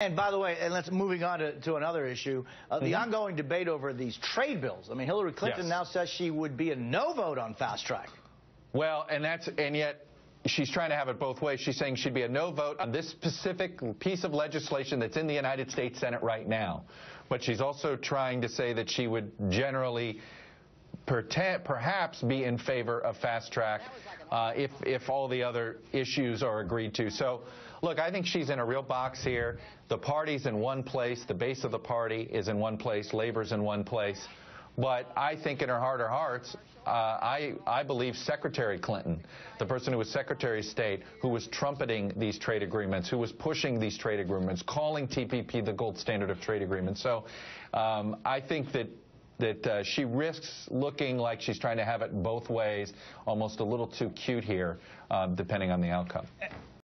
And by the way, and let's moving on to, to another issue, uh, the ongoing debate over these trade bills. I mean, Hillary Clinton Yes. now says she would be a no vote on fast track. Well, and that's and yet she's trying to have it both ways. She's saying she'd be a no vote on this specific piece of legislation that's in the United States Senate right now. But she's also trying to say that she would generally perhaps be in favor of fast track uh, if if all the other issues are agreed to. So, look, I think she's in a real box here. The party's in one place. The base of the party is in one place. Labor's in one place. But I think in her heart of hearts, uh, I, I believe Secretary Clinton, the person who was Secretary of State, who was trumpeting these trade agreements, who was pushing these trade agreements, calling TPP the gold standard of trade agreements. So um, I think that that uh, she risks looking like she's trying to have it both ways, almost a little too cute here, um, depending on the outcome.